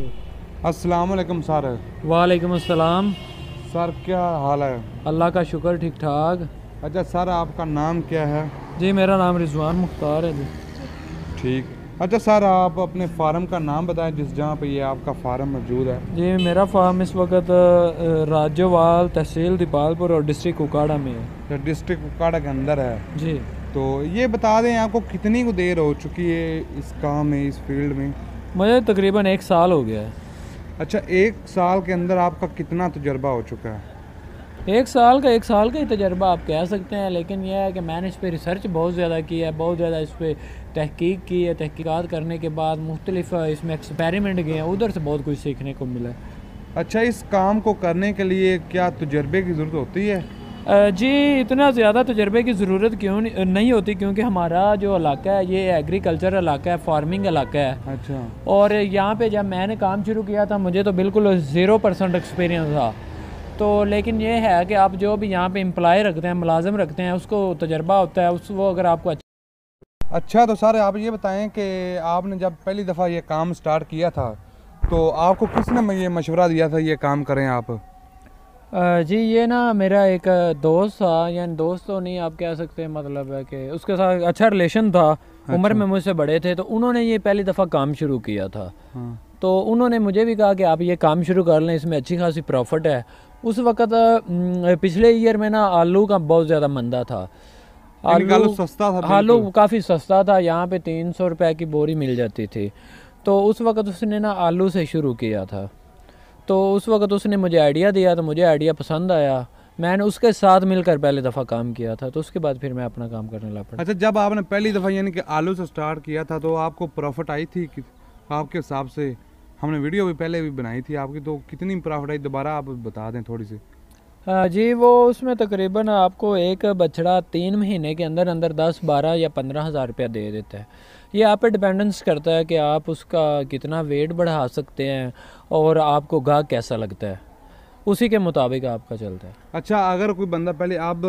अस्सलाम वालेकुम सर। वालेकुम अस्सलाम। सर क्या हाल है? अल्लाह का शुक्र ठीक ठाक अच्छा सर आपका नाम क्या है? जी मेरा नाम रिजवान मुख्तार है जी। ठीक। अच्छा सर आप अपने फार्म का नाम बताएँ जिस जहाँ पे ये आपका फार्म मौजूद है। जी मेरा फार्म इस वक्त राज्यवाल तहसील दीपालपुर और डिस्ट्रिक्ट कुकाड़ा में है। जो डिस्ट्रिक्ट उकाड़ा के अंदर है। जी। तो ये बता दें आपको कितनी को देर हो चुकी है इस काम में इस फ़ील्ड में? मुझे तकरीबन एक साल हो गया है। अच्छा एक साल के अंदर आपका कितना तजर्बा हो चुका है? एक साल का एक साल का ही तजर्बा आप कह सकते हैं लेकिन यह है कि मैंने इस पर रिसर्च बहुत ज़्यादा की है बहुत ज़्यादा इस पर तहकीक की है। तहकीकात करने के बाद मुख्तलिफ़ इसमें एक्सपेरिमेंट गए हैं उधर से बहुत कुछ सीखने को मिला अच्छा इस काम को करने के लिए क्या तजर्बे की ज़रूरत होती है? जी इतना ज़्यादा तजर्बे की ज़रूरत क्यों नहीं होती? क्योंकि हमारा जो इलाका है ये एग्रीकल्चर इलाका है फ़ार्मिंग इलाका है। अच्छा। और यहाँ पे जब मैंने काम शुरू किया था मुझे तो बिल्कुल ज़ीरो परसेंट एक्सपीरियंस था। तो लेकिन ये है कि आप जो भी यहाँ पे एम्प्लॉय रखते हैं मुलाजम रखते हैं उसको तजर्बा होता है उस वो अगर आपको अच्छा अच्छा तो सर आप ये बताएँ कि आपने जब पहली दफ़ा ये काम स्टार्ट किया था तो आपको किसने ये मशवरा दिया था ये काम करें आप? जी ये ना मेरा एक दोस्त था यानी दोस्त तो नहीं आप कह सकते मतलब है कि उसके साथ अच्छा रिलेशन था। अच्छा। उम्र में मुझसे बड़े थे तो उन्होंने ये पहली दफ़ा काम शुरू किया था। हाँ। तो उन्होंने मुझे भी कहा कि आप ये काम शुरू कर लें इसमें अच्छी खासी प्रॉफिट है। उस वक्त पिछले ईयर में ना आलू का बहुत ज़्यादा मंदा था। आलू सस्ता था आलू काफ़ी सस्ता था यहाँ पे तीन सौ रुपये की बोरी मिल जाती थी। तो उस वक्त उसने ना आलू से शुरू किया था। तो उस वक्त उसने मुझे आइडिया दिया तो मुझे आइडिया पसंद आया। मैंने उसके साथ मिलकर पहले दफ़ा काम किया था तो उसके बाद फिर मैं अपना काम करने लगा पड़ा। अच्छा जब आपने पहली दफ़ा यानी कि आलू से स्टार्ट किया था तो आपको प्रॉफिट आई थी आपके हिसाब से हमने वीडियो भी पहले भी बनाई थी आपकी तो कितनी प्रॉफिट आई, दोबारा आप बता दें थोड़ी सी। जी, वो उसमें तकरीबन आपको एक बछड़ा तीन महीने के अंदर अंदर दस, बारह या पंद्रह हज़ार रुपया दे देता है। ये आप पे डिपेंडेंस करता है कि आप उसका कितना वेट बढ़ा सकते हैं और आपको गाह कैसा लगता है। उसी के मुताबिक आपका चलता है। अच्छा अगर कोई बंदा पहले आप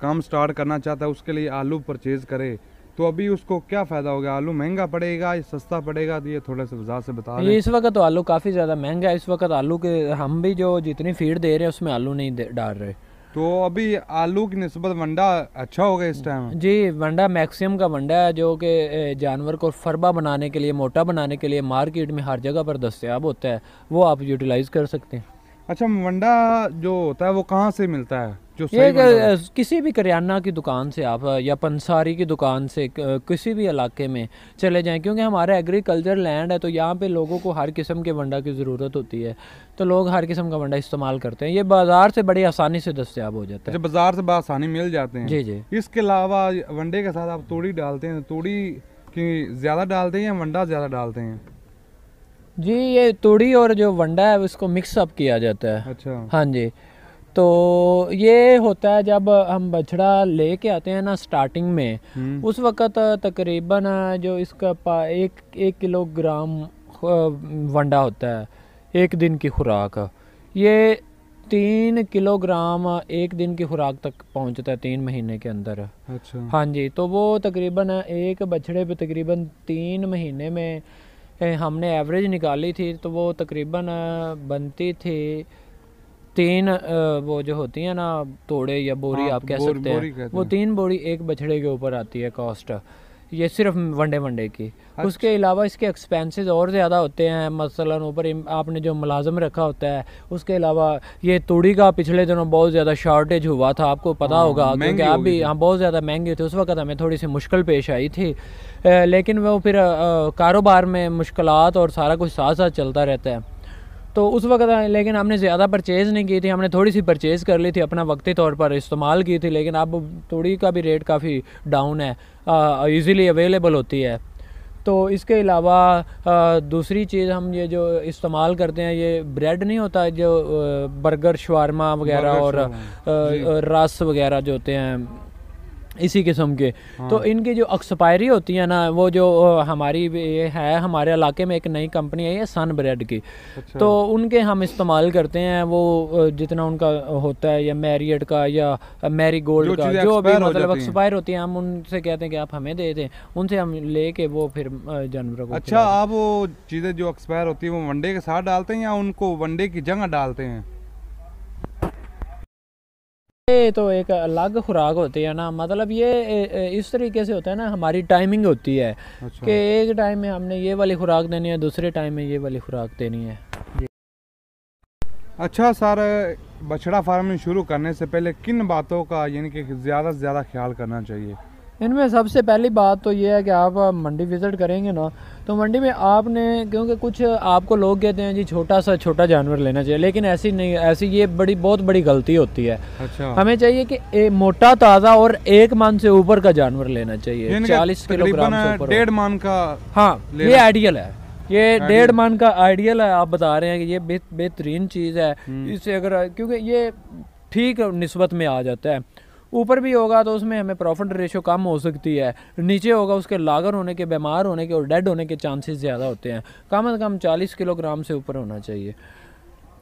काम स्टार्ट करना चाहता है, उसके लिए आलू परचेज करे तो अभी उसको क्या फ़ायदा होगा आलू महँगा पड़ेगा या सस्ता पड़ेगा तो ये थोड़ा सा वजह से बता ये इस वक्त तो आलू काफ़ी ज़्यादा महँगा है। इस वक्त आलू के हम भी जो जितनी फ़ीड दे रहे हैं उसमें आलू नहीं डाल रहे। तो अभी आलू की नस्बत वंडा अच्छा होगा इस टाइम जी वंडा मैक्सिमम का वंडा है जो कि जानवर को फरबा बनाने के लिए मोटा बनाने के लिए मार्केट में हर जगह पर दस्तियाब होता है। वो आप यूटिलाइज कर सकते हैं। अच्छा वंडा जो होता है वो कहाँ से मिलता है? जो ये किसी भी करियाना की दुकान से आप या पंसारी की दुकान से किसी भी इलाके में चले जाएँ क्योंकि हमारा एग्रीकल्चर लैंड है तो यहाँ पे लोगों को हर किस्म के वंडा की ज़रूरत होती है तो लोग हर किस्म का वंडा इस्तेमाल करते हैं। ये बाज़ार से बड़ी आसानी से दस्तियाब हो जाता अच्छा है बाज़ार से आसानी मिल जाते हैं। जी जी। इसके अलावा वंडे के साथ आप तोड़ी डालते हैं तोड़ी की ज़्यादा डालते हैं या वंडा ज़्यादा डालते हैं? जी ये तूड़ी और जो वंडा है उसको मिक्सअप किया जाता है। अच्छा। हाँ जी। तो ये होता है जब हम बछड़ा ले लेके आते हैं ना स्टार्टिंग में हम्म, उस वक्त तकरीबन जो इसका पा एक एक किलोग्राम वंडा होता है एक दिन की खुराक। ये तीन किलोग्राम एक दिन की खुराक तक पहुँचता है तीन महीने के अंदर। अच्छा। हाँ जी तो वो तकरीबन एक बछड़े पे तकरीबन तीन महीने में हमने एवरेज निकाली थी तो वो तकरीबन बनती थी तीन वो जो होती है ना तोड़े या बोरी हाँ, आप कह बोरी- सकते हैं। वो तीन बोरी एक बछड़े के ऊपर आती है कॉस्ट ये सिर्फ़ वनडे वनडे की। अच्छा। उसके अलावा इसके एक्सपेंसेस और ज़्यादा होते हैं मसलन ऊपर आपने जो मुलाजम रखा होता है उसके अलावा ये तूड़ी का पिछले दिनों बहुत ज़्यादा शॉर्टेज हुआ था आपको पता हाँ, होगा क्योंकि आप भी हाँ बहुत ज़्यादा महँगी थी उस वक्त हमें थोड़ी सी मुश्किल पेश आई थी। लेकिन वो फिर कारोबार में मुश्किल और सारा कुछ साथ साथ चलता रहता है। तो उस वक्त लेकिन हमने ज़्यादा परचेज़ नहीं की थी। हमने थोड़ी सी परचेज़ कर ली थी अपना वक्ती तौर पर इस्तेमाल की थी लेकिन अब तूड़ी का भी रेट काफ़ी डाउन है ईज़िली अवेलेबल होती है। तो इसके अलावा दूसरी चीज़ हम ये जो इस्तेमाल करते हैं ये ब्रेड नहीं होता जो बर्गर शवारमा वगैरह और रस वगैरह जो होते हैं इसी किस्म के। हाँ। तो इनकी जो एक्सपायरी होती है ना वो जो हमारी ये है हमारे इलाके में एक नई कंपनी आई है सन ब्रेड की। अच्छा। तो उनके हम इस्तेमाल करते हैं वो जितना उनका होता है या मैरियट का या मैरी जो गोल्ड का जो भी मतलब एक्सपायर होती है हम उनसे कहते हैं कि आप हमें दे दें। उनसे हम ले के वो फिर जानवरों को अच्छा आप वो चीज़ें जो एक्सपायर होती है वो वनडे के साथ डालते हैं या उनको वनडे की जगह डालते हैं? ये तो एक अलग खुराक होती है ना। मतलब ये इस तरीके से होता है ना हमारी टाइमिंग होती है अच्छा। कि एक टाइम में हमने ये वाली खुराक देनी है दूसरे टाइम में ये वाली खुराक देनी है। अच्छा सर बछड़ा फ़ार्मिंग शुरू करने से पहले किन बातों का यानी कि ज़्यादा से ज़्यादा ख्याल करना चाहिए? इनमें सबसे पहली बात तो ये है कि आप मंडी विज़िट करेंगे ना तो मंडी में आपने क्योंकि कुछ आपको लोग कहते हैं जी छोटा सा छोटा जानवर लेना चाहिए लेकिन ऐसी नहीं ऐसी ये बड़ी बहुत बड़ी गलती होती है। अच्छा। हमें चाहिए कि ए, मोटा ताज़ा और एक मान से ऊपर का जानवर लेना चाहिए चालीस किलोग्राम। डेढ़ मान का हाँ ये आइडियल है। ये डेढ़ मन का आइडियल है आप बता रहे हैं कि ये बेहतरीन चीज़ है। हम्म। इससे अगर क्योंकि ये ठीक नस्बत में आ जाता है। ऊपर भी होगा तो उसमें हमें प्रॉफिट रेशो कम हो सकती है। नीचे होगा उसके लागर होने के बीमार होने के और डेड होने के चांसेस ज़्यादा होते हैं। कम से कम चालीस किलोग्राम से ऊपर होना चाहिए।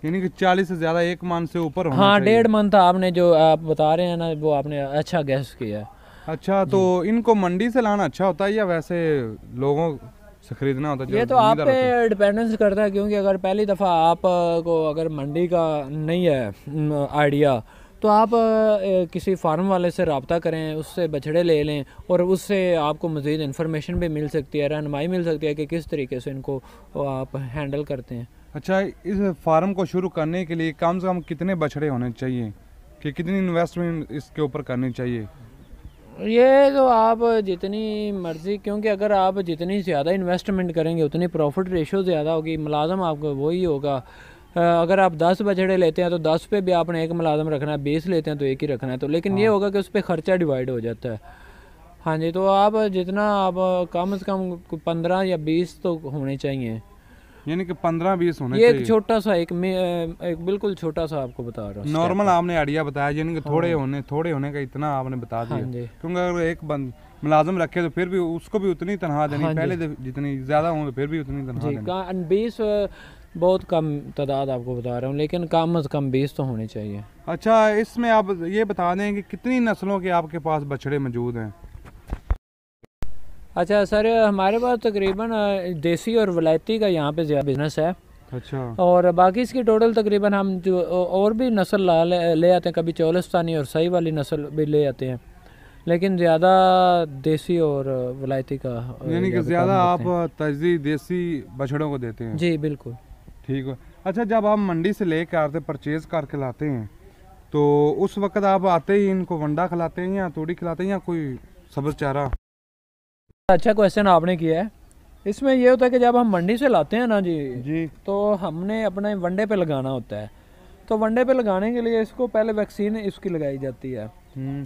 यानी कि चालीस से ज़्यादा एक मन से ऊपर होना हाँ डेढ़ मंथ आपने जो आप बता रहे हैं ना वो आपने अच्छा गैस किया। है अच्छा तो इनको मंडी से लाना अच्छा होता है या वैसे लोगों से खरीदना होता है? ये तो आप? पे डिपेंडेंस करता है क्योंकि अगर पहली दफ़ा आप को अगर मंडी का नहीं है आइडिया तो आप किसी फार्म वाले से रबता करें उससे बछड़े ले लें और उससे आपको मज़ीद इन्फॉर्मेशन भी मिल सकती है रहनमाई मिल सकती है कि किस तरीके से इनको आप हैंडल करते हैं। अच्छा इस फार्म को शुरू करने के लिए कम से कम कितने बछड़े होने चाहिए? कि कितनी इन्वेस्टमेंट इसके ऊपर करनी चाहिए? ये तो आप जितनी मर्ज़ी क्योंकि अगर आप जितनी ज़्यादा इन्वेस्टमेंट करेंगे उतनी प्रॉफिट रेशो ज़्यादा होगी मुलाजम आपको वही होगा। अगर आप दस बछड़े लेते हैं तो दस पे भी आपने एक मुलाजम रखना है बीस लेते हैं तो एक ही रखना है। तो लेकिन ये होगा कि उस पर ख़र्चा डिवाइड हो जाता है। हाँ जी तो आप जितना आप कम से कम पंद्रह या बीस तो होने चाहिए। यानी कि पंद्रह बीस होने ये एक छोटा सा एक मे- एक बिल्कुल छोटा सा आपको बता रहा हूँ। नॉर्मल आपने आइडिया बताया यानी कि थोड़े होने थोड़े होने का इतना आपने बता हाँ दिया जी। क्योंकि अगर एक बंद मुलाजम रखे तो फिर भी उसको भी उतनी तनख्वाह देनी हाँ पहले जितनी ज़्यादा हो तो फिर भी उतनी तनख्वाह देनी। बीस बहुत कम तादाद आपको बता रहा हूँ लेकिन कम अज़ कम बीस तो होने चाहिए। अच्छा इसमें आप ये बता दें कि कितनी नस्लों के आपके पास बछड़े मौजूद हैं? अच्छा सर हमारे पास तकरीबन देसी और वलायती का यहाँ पे ज़्यादा बिज़नेस है। अच्छा। और बाकी इसकी टोटल तकरीबन हम जो और भी नस्ल ला ले, ले आते हैं कभी चौलस्तानी और सही वाली नस्ल भी ले आते हैं। लेकिन ज़्यादा देसी और वलायती का यानी कि ज़्यादा आप तरजीह देसी बछड़ों को देते हैं। जी बिल्कुल। ठीक है। अच्छा जब आप मंडी से लेकर आते परचेज करके लाते हैं तो उस वक्त आप आते ही इनको वंडा खिलाते हैं या तोड़ी खिलाते हैं या कोई सब्ज चारा अच्छा क्वेश्चन आपने किया है। इसमें यह होता है कि जब हम मंडी से लाते हैं ना जी जी। तो हमने अपने वनडे पे लगाना होता है। तो वनडे पे लगाने के लिए इसको पहले वैक्सीन इसकी लगाई जाती है।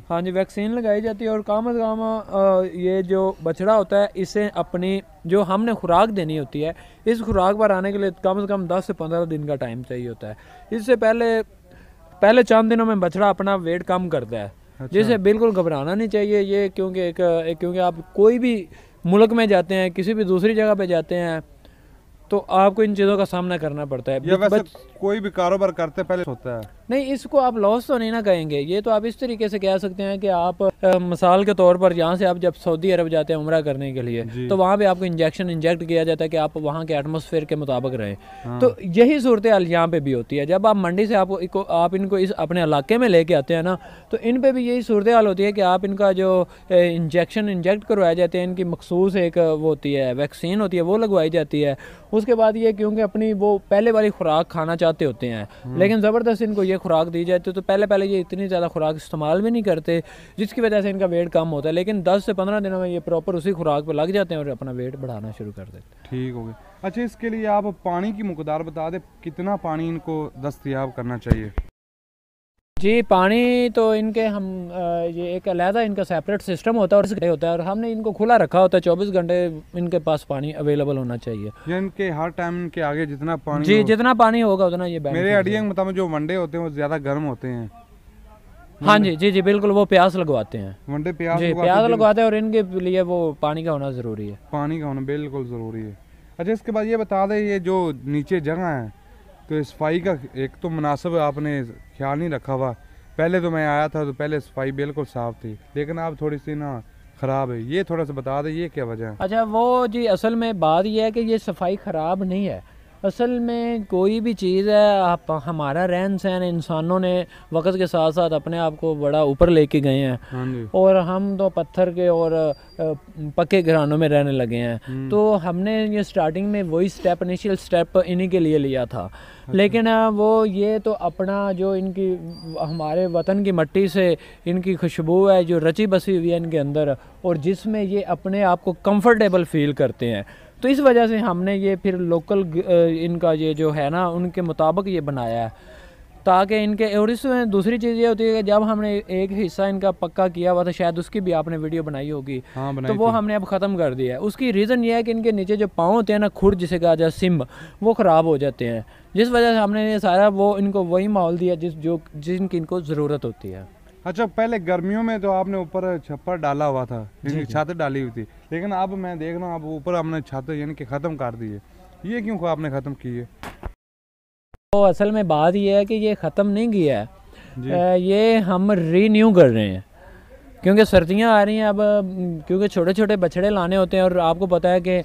हाँ जी वैक्सीन लगाई जाती है और कम अज़ कम ये जो बछड़ा होता है इसे अपनी जो हमने खुराक देनी होती है इस खुराक पर आने के लिए कम से कम 10 से 15 दिन का टाइम चाहिए होता है। इससे पहले पहले चंद दिनों में बछड़ा अपना वेट कम करता है। अच्छा। जिसे बिल्कुल घबराना नहीं चाहिए ये क्योंकि एक, एक क्योंकि आप कोई भी मुल्क में जाते हैं किसी भी दूसरी जगह पे जाते हैं तो आपको इन चीज़ों का सामना करना पड़ता है। कोई भी कारोबार करते पहले होता है। नहीं इसको आप लॉस तो नहीं ना कहेंगे। ये तो आप इस तरीके से कह सकते हैं कि आप अ, मिसाल के तौर पर यहाँ से आप जब सऊदी अरब जाते हैं उम्रा करने के लिए तो वहाँ पे आपको इंजेक्शन इंजेक्ट किया जाता है कि आप वहाँ के एटमोसफेयर के मुताबिक रहें। हाँ। तो यही सूरत हाल यहाँ पे भी होती है। जब आप मंडी से आपको आप इनको इस अपने इलाके में लेके आते हैं ना तो इन पे भी यही सूरत हाल होती है कि आप इनका जो इंजेक्शन इंजेक्ट करवाए जाते हैं इनकी मखसूस एक वो होती है वैक्सीन होती है वो लगवाई जाती है। उसके बाद ये क्योंकि अपनी वो पहले वाली खुराक खाना चाहते होते हैं लेकिन ज़बरदस्त इनको ये खुराक दी जाती है तो पहले पहले ये इतनी ज़्यादा खुराक इस्तेमाल भी नहीं करते, जिसकी वजह से इनका वेट कम होता है, लेकिन 10 से 15 दिनों में ये प्रॉपर उसी खुराक पर लग जाते हैं और अपना वेट बढ़ाना शुरू कर देते हैं। ठीक हो गया। अच्छा इसके लिए आप पानी की मकदार बता दें, कितना पानी इनको दस्तियाब करना चाहिए? जी पानी तो इनके हम ये एक अलहदा इनका सेपरेट सिस्टम होता है और होता है। और हमने इनको खुला रखा होता है चौबीस घंटे इनके पास पानी अवेलेबल होना चाहिए। इनके हर टाइम इनके आगे जितना पानी जी जितना पानी होगा उतना ये मेरे आइडिया के मुताबिक जो वनडे होते हैं वो ज़्यादा गर्म होते हैं। हाँ जी जी जी बिल्कुल वो प्यास लगवाते हैं। वनडे प्याज जी प्याज लगवाते हैं और इनके लिए वो पानी का होना ज़रूरी है। पानी का होना बिल्कुल ज़रूरी है। अच्छा इसके बाद ये बता दें ये जो नीचे जगह है तो सफ़ाई का एक तो मुनासिब आपने ख्याल नहीं रखा हुआ। पहले तो मैं आया था तो पहले सफ़ाई बिल्कुल साफ़ थी, लेकिन आप थोड़ी सी ना ख़राब है। ये थोड़ा सा बता दें, ये क्या वजह है? अच्छा वो जी असल में बात यह है कि ये सफ़ाई ख़राब नहीं है। असल में कोई भी चीज़ है आप हमारा रहन सहन इंसानों ने वक्त के साथ साथ अपने आप को बड़ा ऊपर लेके गए हैं। हाँ और हम तो पत्थर के और पक्के घरानों में रहने लगे हैं। हम्म। तो हमने ये स्टार्टिंग में वही स्टेप इनिशियल स्टेप इन्हीं के लिए लिया था। लेकिन वो ये तो अपना जो इनकी हमारे वतन की मट्टी से इनकी खुशबू है जो रची बसी हुई है इनके अंदर और जिसमें ये अपने आप को कंफर्टेबल फील करते हैं। तो इस वजह से हमने ये फिर लोकल इनका ये जो है ना उनके मुताबिक ये बनाया है। ताकि इनके और इसमें दूसरी चीज़ ये होती है कि जब हमने एक हिस्सा इनका पक्का किया हुआ था शायद उसकी भी आपने वीडियो बनाई होगी। हाँ तो वो हमने अब ख़त्म कर दिया है। उसकी रीज़न ये है कि इनके नीचे जो पाँव होते हैं ना खुर जिसे कहा जाए सिम वो ख़राब हो जाते हैं। जिस वजह से हमने ये सारा वो इनको वही माहौल दिया जिस जो जिनकी इनको ज़रूरत होती है। अच्छा पहले गर्मियों में तो आपने ऊपर छप्पर डाला हुआ था छत डाली हुई थी। लेकिन अब मैं देख रहा हूँ अब ऊपर हमने छत यानी कि ख़त्म कर दी है। ये क्यों आपने ख़त्म की है? तो असल में बात यह है कि ये ख़त्म नहीं किया है। ये हम रीन्यू कर रहे हैं। क्योंकि सर्दियाँ आ रही हैं अब क्योंकि छोटे छोटे बछड़े लाने होते हैं और आपको पता है कि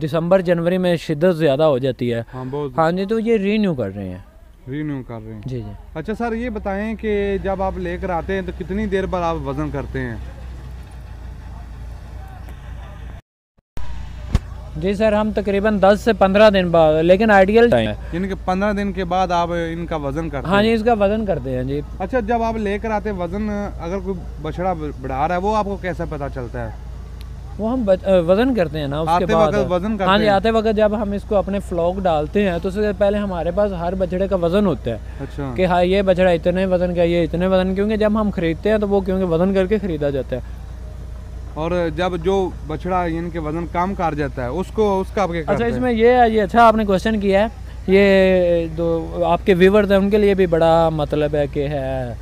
दिसंबर जनवरी में शिद्दत ज़्यादा हो जाती है। हाँ हाँ जी तो ये रीन्यू कर रहे हैं। रिन्यू कर रहे हैं। जी जी। अच्छा सर ये बताएँ कि जब आप लेकर आते हैं तो कितनी देर बाद आप वज़न करते हैं? जी सर हम तकरीबन 10 से 15 दिन बाद लेकिन आइडियल टाइम है। यानी कि पंद्रह दिन के बाद आप इनका वज़न करते हाँ जी इसका वज़न करते हैं जी। अच्छा जब आप लेकर आते वज़न अगर कोई बछड़ा बढ़ा रहा है वो आपको कैसे पता चलता है? वो हम वज़न करते हैं ना उसके बाद। वज़न करते हाँ जी आते वक्त जब हम इसको अपने फ्लॉग डालते हैं तो उससे पहले हमारे पास हर बछड़े का वज़न होता है। अच्छा। कि हाँ ये बछड़ा इतने वज़न का ये इतने वज़न क्योंकि जब हम खरीदते हैं तो वो क्योंकि वज़न करके खरीदा जाता है। और जब जो बछड़ा यानी कि वज़न कम कर जाता है उसको उसका अच्छा इसमें ये है ये अच्छा आपने क्वेश्चन किया है। ये दो आपके व्यूवर्स हैं उनके लिए भी बड़ा मतलब है कि है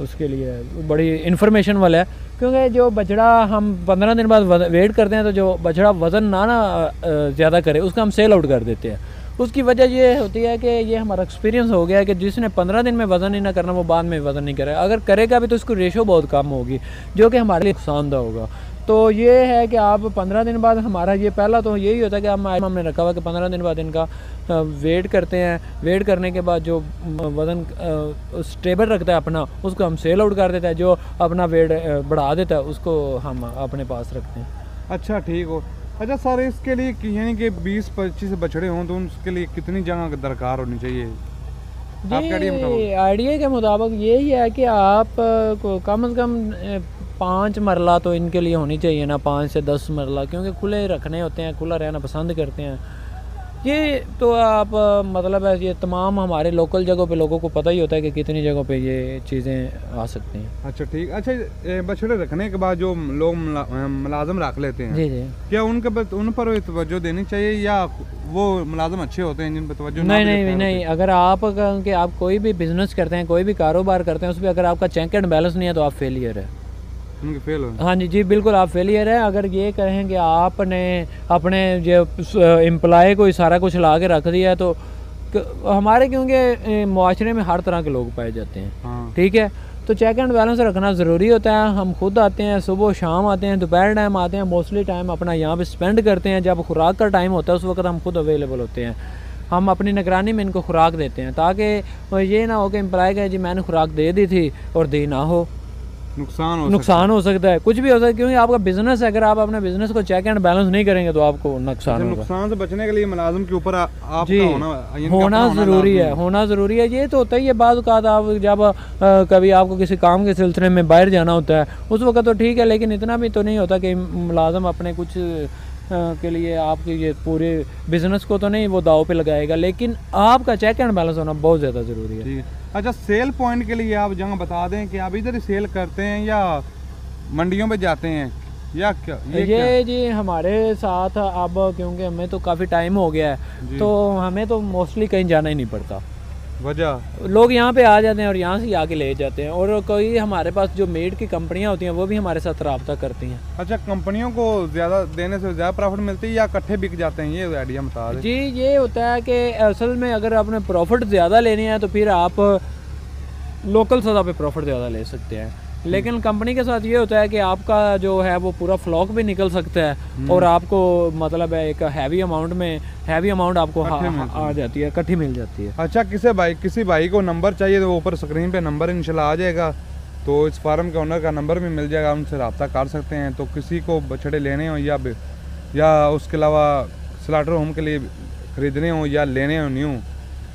उसके लिए बड़ी इन्फॉर्मेशन वाला है। क्योंकि जो बछड़ा हम पंद्रह दिन बाद वेट करते हैं तो जो बछड़ा वज़न ना ना ज़्यादा करे, उसका हम सेल आउट कर देते हैं। उसकी वजह ये होती है कि ये हमारा एक्सपीरियंस हो गया है कि जिसने पंद्रह दिन में वज़न ही ना करना, वो बाद में वज़न नहीं करेगा अगर करेगा भी तो उसकी रेशो बहुत कम होगी, जो कि हमारे लिए नुकसानदा होगा। तो ये है कि आप पंद्रह दिन बाद हमारा ये पहला तो यही होता है कि हम हमने रखा हुआ कि पंद्रह दिन बाद इनका वेट करते हैं। वेट करने के बाद जो वज़न स्टेबल रखता है अपना उसको हम सेल आउट कर देते हैं। जो अपना वेट बढ़ा देता है उसको हम अपने पास रखते हैं। अच्छा ठीक हो। अच्छा सर इसके लिए यानी कि बीस पच्चीस बछड़े हों तो उसके लिए कितनी जगह दरकार होनी चाहिए? आइडिया जी आइडिया के मुताबिक यही है कि आप को कम से कम पाँच मरला तो इनके लिए होनी चाहिए ना पाँच से दस मरला क्योंकि खुले रखने होते हैं खुला रहना पसंद करते हैं। ये तो आप मतलब है ये तमाम हमारे लोकल जगहों पे लोगों को पता ही होता है कि कितनी जगहों पे ये चीज़ें आ सकती हैं। अच्छा ठीक। अच्छा बछड़े रखने के बाद जो लोग मुला- मुलाजम रख लेते हैं जी जी। क्या उनके पर उन पर तवज्जो देनी चाहिए या वो मुलाजम अच्छे होते हैं जिन पर तवज्जो ना नहीं भी नहीं नहीं अगर आप कि आप कोई भी बिज़नेस करते हैं कोई भी कारोबार करते हैं उस पर अगर आपका चेक एंड बैलेंस नहीं है तो आप फेलियर है। फेल हाँ जी जी बिल्कुल आप फेलियर है। अगर ये कहें कि आपने अपने जो एम्प्लॉय को सारा कुछ ला के रख दिया है तो हमारे क्योंकि माशरे में हर तरह के लोग पाए जाते हैं। हाँ। ठीक है? तो चेक एंड बैलेंस रखना ज़रूरी होता है। हम खुद आते हैं सुबह शाम आते हैं दोपहर टाइम आते हैं मोस्टली टाइम अपना यहाँ पे स्पेंड करते हैं। जब खुराक का टाइम होता है उस वक्त हम खुद अवेलेबल होते हैं। हम अपनी निगरानी में इनको खुराक देते हैं ताकि ये ना हो कि एम्प्लॉय कहे जी मैंने खुराक दे दी थी और दी ना हो। नुकसान हो नुकसान हो सकता है। कुछ भी हो सकता है क्योंकि आपका बिज़नेस है अगर आप अपने बिज़नेस को चेक एंड बैलेंस नहीं करेंगे तो आपको नुकसान होगा। नुकसान से बचने के लिए मुलाजम के ऊपर आप जी होना होना ज़रूरी है होना ज़रूरी है। ये तो होता ही है बाद आप जब कभी आपको किसी काम के सिलसिले में बाहर जाना होता है उस वक्त तो ठीक है लेकिन इतना भी तो नहीं होता कि मुलाजम अपने कुछ के लिए आपके ये पूरे बिज़नेस को तो नहीं वो दाव पे लगाएगा लेकिन आपका चेक एंड बैलेंस होना बहुत ज़्यादा ज़रूरी है। अच्छा सेल पॉइंट के लिए आप जगह बता दें कि आप इधर ही सेल करते हैं या मंडियों पे जाते हैं या क्या ये, ये, क्या? जी हमारे साथ अब क्योंकि हमें तो काफ़ी टाइम हो गया है तो हमें तो मोस्टली कहीं जाना ही नहीं पड़ता। वजह? लोग यहाँ पे आ जाते हैं और यहाँ से आके ले जाते हैं। और कोई हमारे पास जो मेड की कंपनियाँ होती हैं वो भी हमारे साथ रबता करती हैं। अच्छा कंपनियों को ज़्यादा देने से ज़्यादा प्रॉफिट मिलती है या इकट्ठे बिक जाते हैं? ये आइडिया बता दें। जी ये होता है कि असल में अगर आपने प्रॉफिट ज़्यादा लेने हैं तो फिर आप लोकल सतह पे प्रॉफिट ज़्यादा ले सकते हैं। लेकिन कंपनी के साथ ये होता है कि आपका जो है वो पूरा फ्लॉक भी निकल सकता है और आपको मतलब है एक हैवी अमाउंट में हैवी अमाउंट आपको हा- हा- आ जाती है इकट्ठी मिल जाती है। अच्छा किसी भाई किसी भाई को नंबर चाहिए तो ऊपर स्क्रीन पे नंबर इंशाल्लाह आ जाएगा। तो इस फार्म के ओनर का नंबर भी मिल जाएगा उनसे रब्ता कर सकते हैं। तो किसी को बछड़े लेने हो या या उसके अलावा स्लाटर होम के लिए ख़रीदने हो या लेने हो न्यू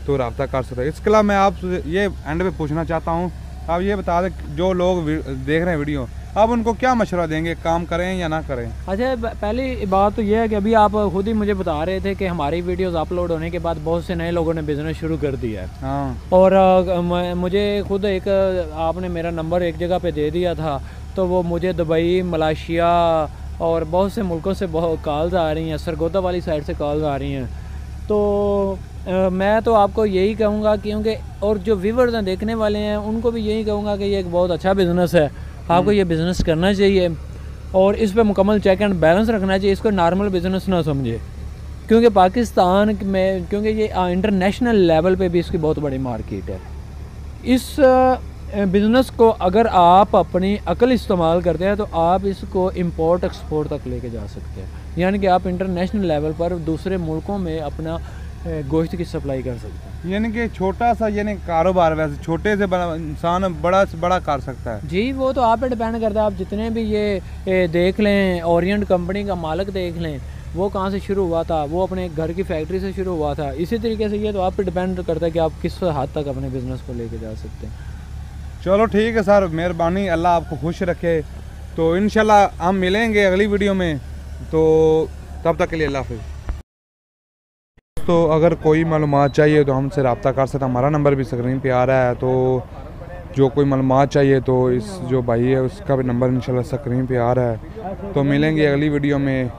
तो रब्ता कर सकते हैं। इसके अलावा मैं आपसे ये एंड पे पूछना चाहता हूँ आप ये बता दें जो लोग देख रहे हैं वीडियो आप उनको क्या मशवरा देंगे काम करें या ना करें? अच्छा पहली बात तो ये है कि अभी आप खुद ही मुझे बता रहे थे कि हमारी वीडियोस अपलोड होने के बाद बहुत से नए लोगों ने बिज़नेस शुरू कर दिया है। हाँ। और म- मुझे खुद एक आपने मेरा नंबर एक जगह पे दे दिया था तो वो मुझे दुबई मलाशिया और बहुत से मुल्कों से बहुत कॉल्स आ रही हैं सरगोदा वाली साइड से कॉल्स आ रही हैं। तो मैं तो आपको यही कहूँगा क्योंकि और जो व्यूवर्स हैं देखने वाले हैं उनको भी यही कहूँगा कि ये एक बहुत अच्छा बिज़नेस है। आपको ये बिज़नेस करना चाहिए और इस पर मुकम्मल चेक एंड बैलेंस रखना चाहिए इसको नॉर्मल बिज़नेस ना समझे। क्योंकि पाकिस्तान में क्योंकि ये इंटरनेशनल लेवल पे भी इसकी बहुत बड़ी मार्केट है। इस बिज़नेस को अगर आप अपनी अकल इस्तेमाल करते हैं तो आप इसको इंपोर्ट एक्सपोर्ट तक लेके जा सकते हैं। यानी कि आप इंटरनेशनल लेवल पर दूसरे मुल्कों में अपना गोश्त की सप्लाई कर सकते हैं। यानी कि छोटा सा यानी कारोबार वैसे छोटे से बड़ा इंसान बड़ा से बड़ा कर सकता है। जी वो तो आप पे डिपेंड करता है। आप जितने भी ये देख लें ओरिएंट कंपनी का मालिक देख लें वो कहाँ से शुरू हुआ था? वो अपने घर की फैक्ट्री से शुरू हुआ था। इसी तरीके से ये तो आप पे डिपेंड करता है कि आप किस हद तक अपने बिज़नेस को लेके जा सकते हैं। चलो ठीक है सर मेहरबानी। अल्लाह आपको खुश रखे। तो इंशाल्लाह हम मिलेंगे अगली वीडियो में। तो तब तक के लिए अल्लाह हाफिज़। तो अगर कोई मालूम चाहिए तो हमसे रबता कर सकते हमारा नंबर भी स्क्रीन पर आ रहा है तो जो कोई मालूम चाहिए तो इस जो भाई है, उसका भी नंबर इंशाल्लाह स्क्रीन पे आ रहा है। तो मिलेंगे अगली वीडियो में।